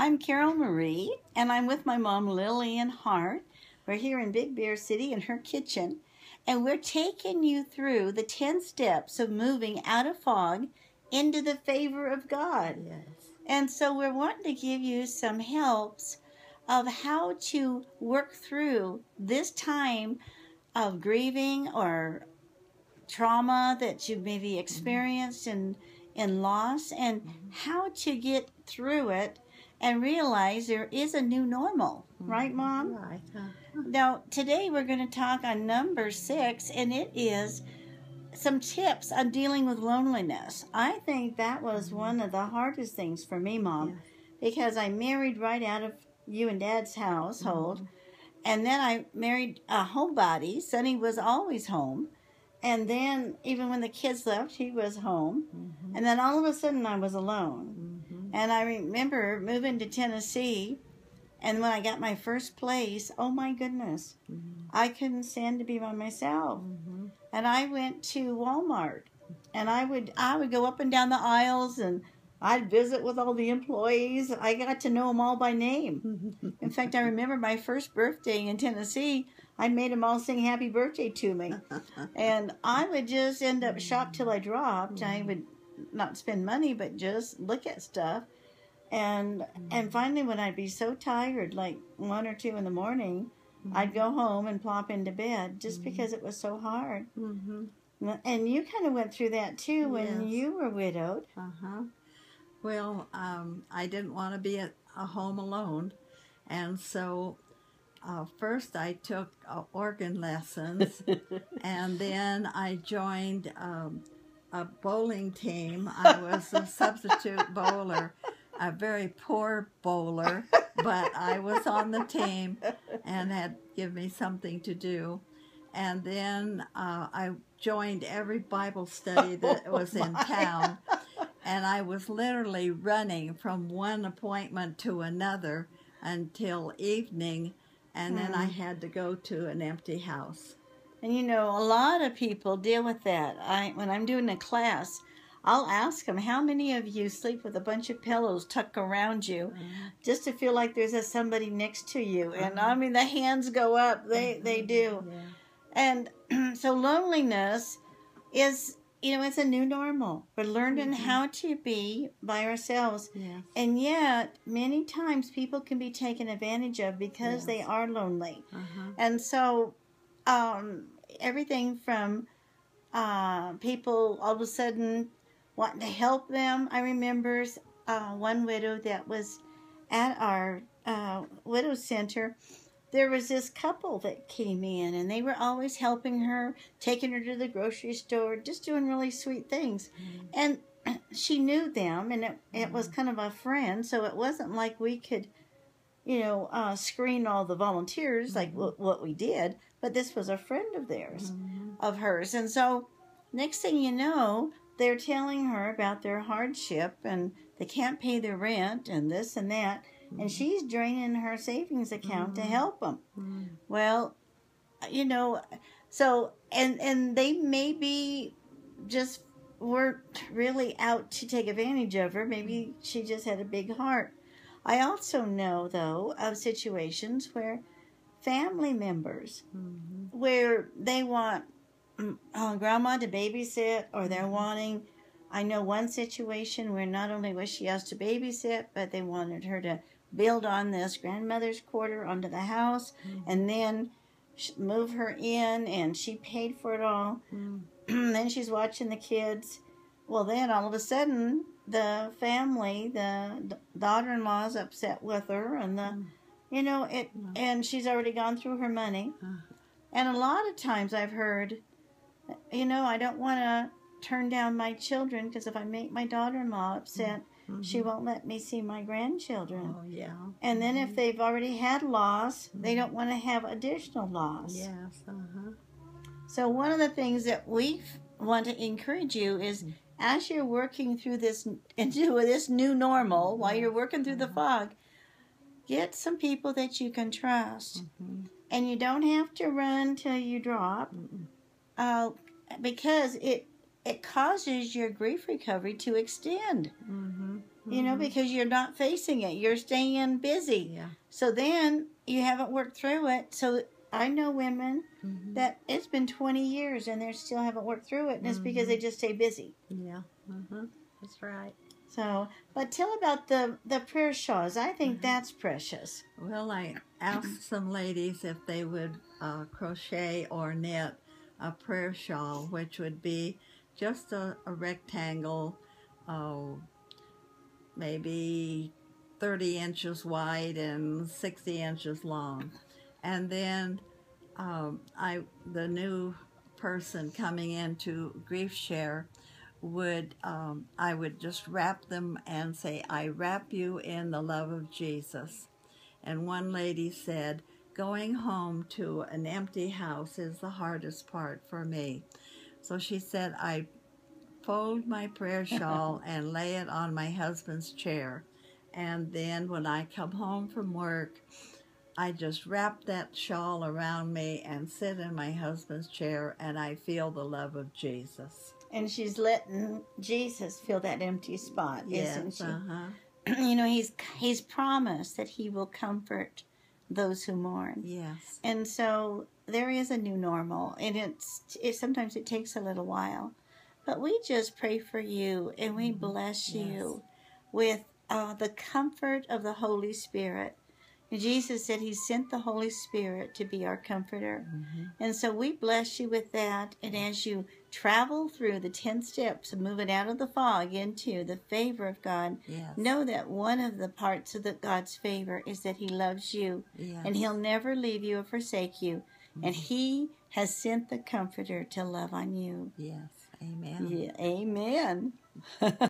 I'm Carol Marie, and I'm with my mom Lillian Hart. We're here in Big Bear City in her kitchen, and we're taking you through the 10 steps of moving out of fog into the favor of God. Yes. And so we're wanting to give you some helps of how to work through this time of grieving or trauma that you've maybe mm-hmm. experienced in in loss and mm-hmm. how to get through it and realize there is a new normal. Right mom? Right. Now today we're going to talk on number six and it is some tips on dealing with loneliness. I think that was one of the hardest things for me mom Yes. because i married right out of you and dad's household and then i married a homebody sonny was always home and then even when the kids left he was home. Mhm, and then all of a sudden i was alone. mhm. And I remember moving to Tennessee, and when I got my first place, oh my goodness, Mhm. I couldn't stand to be by myself. Mhm. And I went to Walmart, and I would I would go up and down the aisles, and I'd visit with all the employees. I got to know them all by name. In fact, I remember my first birthday in Tennessee. I made them all sing happy birthday to me. And I would just end up shocked till I dropped. I would not spend money, but just look at stuff. And and finally, when I'd be so tired, like one or two in the morning, I'd go home and plop into bed just because it was so hard. Mhm. And you kind of went through that too when Yes. you were widowed. Uh-huh. Well, um, I didn't want to be at a home alone, and so uh, first I took uh, organ lessons, and then I joined um, a bowling team. I was a substitute bowler, a very poor bowler, but I was on the team and had give me something to do. And then uh, I joined every Bible study that was in town and I was literally running from one appointment to another until evening, and then I had to go to an empty house. And you know, a lot of people deal with that. I when I'm doing a class, I'll ask them, "How many of you sleep with a bunch of pillows tucked around you, mm-hmm. just to feel like there's a somebody next to you?" And I mm-hmm. mean, the hands go up. They mm-hmm. they do. Yeah. And so loneliness is, you know, it's a new normal. We're learning how to be by ourselves. Yes. And yet, many times people can be taken advantage of because they are lonely. Uh-huh. And so, um, everything from uh, people all of a sudden wanting to help them. I remember uh, one widow that was at our uh, widow center. There was this couple that came in, and they were always helping her, taking her to the grocery store, just doing really sweet things. And she knew them, and it, it was kind of a friend, so it wasn't like we could you know, uh, screen all the volunteers like what, what we did, but this was a friend of theirs, Mhm. of hers. And so, next thing you know, they're telling her about their hardship and they can't pay their rent and this and that. And she's draining her savings account to help them. Mhm. Well, you know, so, and, and they maybe just weren't really out to take advantage of her. Maybe she just had a big heart. I also know, though, of situations where family members, Mhm. where they want uh, grandma to babysit, or they're wanting. I know one situation where not only was she asked to babysit, but they wanted her to build on this grandmother's quarter onto the house, and then move her in, and she paid for it all. Mhm. then she's watching the kids. Well, then all of a sudden, the family, the d- daughter-in-law is upset with her, and the, you know, it, and she's already gone through her money. Uh. And a lot of times I've heard, you know, I don't want to turn down my children because if I make my daughter-in-law upset, mm-hmm. Mm-hmm. she won't let me see my grandchildren. Oh yeah. And then if mm-hmm. they've already had loss, they don't want to have additional loss. Yes. Uh-huh. So one of the things that we want to encourage you is mm. as you're working through this into this new normal, while you're working through the uh-huh. fog, get some people that you can trust, Mhm. and you don't have to run till you drop, uh, because it it causes your grief recovery to extend. Mhm. you know, Mhm. because you're not facing it. You're staying busy. Yeah. So then you haven't worked through it. So I know women Mhm. that it's been 20 years and they still haven't worked through it, and it's because Mhm. they just stay busy. Yeah. hmm That's right. So, but tell about the the prayer shawls. I think Mhm. that's precious. Well, I asked some ladies if they would uh, crochet or knit a prayer shawl, which would be just a, a rectangle, oh, maybe 30 inches wide and 60 inches long. And then um, I, the new person coming into Grief Share would um, I would just wrap them and say, I wrap you in the love of Jesus. And one lady said, Going home to an empty house is the hardest part for me. So she said, I fold my prayer shawl and lay it on my husband's chair. And then when I come home from work, I just wrap that shawl around me and sit in my husband's chair, and I feel the love of Jesus. And she's letting Jesus fill that empty spot, isn't she? uh-huh. you know, he's he's promised that he will comfort those who mourn. Yes. And so there is a new normal, and it's it, sometimes it takes a little while, but we just pray for you and we Mhm. bless Yes. you with uh, the comfort of the Holy Spirit. And Jesus said He sent the Holy Spirit to be our comforter, Mhm. and so we bless you with that. And as you travel through the ten steps of moving out of the fog into the favor of God, Yes. know that one of the parts of the God's favor is that He loves you Yes. and he'll never leave you or forsake you. And Mhm. he has sent the comforter to love on you. Yes. Amen. Yeah, amen.